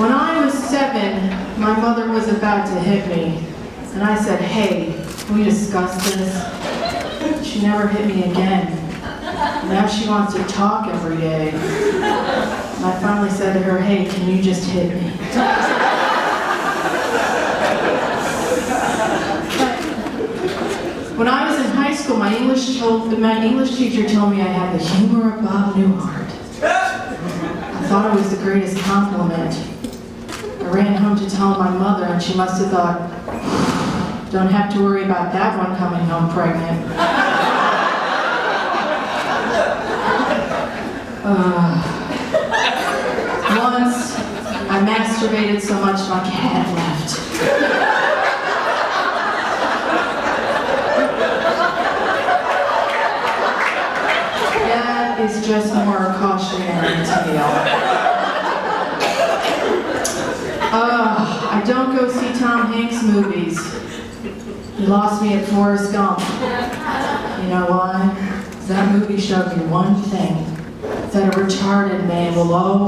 When I was seven, my mother was about to hit me, and I said, hey, we discuss this? She never hit me again. Now she wants to talk every day. And I finally said to her, hey, can you just hit me? When I was in high school, my English told, my English teacher told me I had the humor of Bob Newhart. I thought it was the greatest compliment. Ran home to tell my mother, and she must have thought, don't have to worry about that one coming home pregnant. Uh, once, I masturbated so much my cat left. That is just more a cautionary tale. Uh, I don't go see Tom Hanks movies. He lost me at Forrest Gump. You know why? That movie showed me one thing, that a retarded man will always